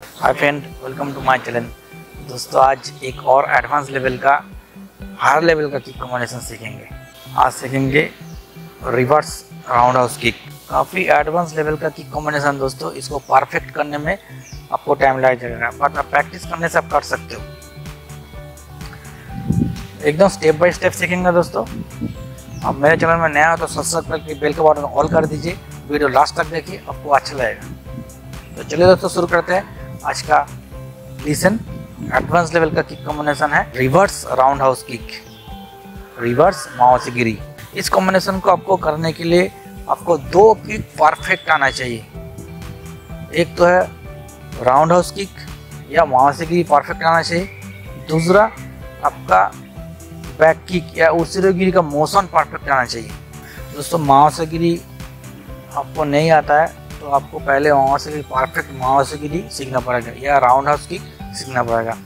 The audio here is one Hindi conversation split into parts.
Hi friend welcome to my channel दोस्तों, आज एक और एडवांस लेवल का हायर लेवल का किक कॉम्बिनेशन सीखेंगे। आज सीखेंगे रिवर्स राउंड हाउस किक काफ़ी एडवांस लेवल का किक कॉम्बिनेशन दोस्तों, इसको परफेक्ट करने में आपको टाइम लग जाएगा बट आप प्रैक्टिस करने से आप कर सकते हो। एकदम स्टेप बाय स्टेप सीखेंगे दोस्तों। अब मेरे चैनल में नया हो तो सब्सक्राइब करके बेल का बटन ऑल कर दीजिए। वीडियो लास्ट तक देखिए, आपको अच्छा लगेगा। तो चलिए दोस्तों, शुरू करते हैं। आज का लिसन एडवांस लेवल का किक कॉम्बिनेशन है reverse round house kick reverse माओसिगिरी इस कॉम्बिनेशन को आपको करने के लिए आपको दो किक परफेक्ट आना चाहिए। एक तो है राउंड हाउस किक या माओसिगिरी परफेक्ट आना चाहिए। दूसरा, आपका बैक किक या उसिरोगिरी का मोशन परफेक्ट आना चाहिए। दोस्तों माओसिगिरी आपको नहीं आता है। तो आपको पहले वहाँ से परफेक्ट वहाँ से गिरी सीखना पड़ेगा, या राउंड हाउस की सीखना पड़ेगा।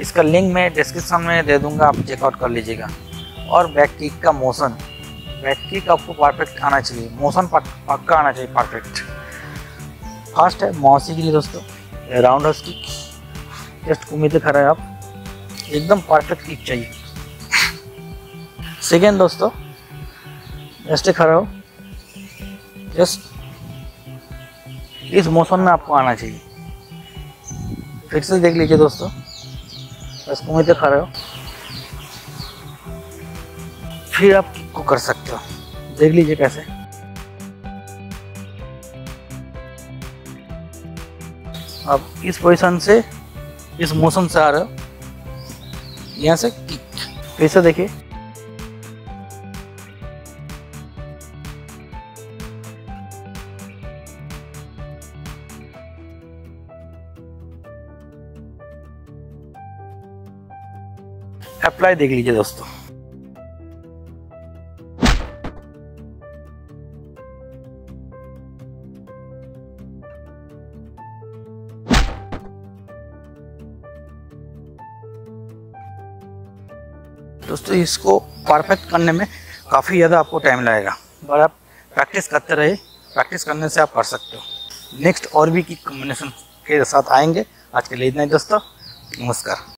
इसका लिंक मैं डिस्क्रिप्शन में दे दूँगा, आप चेकआउट कर लीजिएगा। और बैक किक का मोशन बैक किक आपको परफेक्ट आना चाहिए। मोशन पक्का आना चाहिए परफेक्ट फ़र्स्ट है मौसी लिए दोस्तों राउंड हाउस किक जस्ट घूमते खड़ा है आप, एकदम परफेक्ट किक चाहिए। सेकेंड दोस्तों जस्ट खड़ा हो। जस्ट इस मौसम में आपको आना चाहिए। फिर से देख लीजिए दोस्तों, बस घूमते रहे हो। फिर आप को कर सकते हो? देख लीजिए कैसे। अब इस पोजीशन से, इस मौसम से आ रहे हो। यहाँ से किक। फिर से देखिए। अप्लाई देख लीजिए दोस्तों। दोस्तों, इसको परफेक्ट करने में काफ़ी ज़्यादा आपको टाइम लगेगा। पर आप प्रैक्टिस करते रहे प्रैक्टिस करने से आप कर सकते हो। नेक्स्ट और भी की कॉम्बिनेशन के साथ आएँगे। आज के लिए इतना ही दोस्तों। नमस्कार।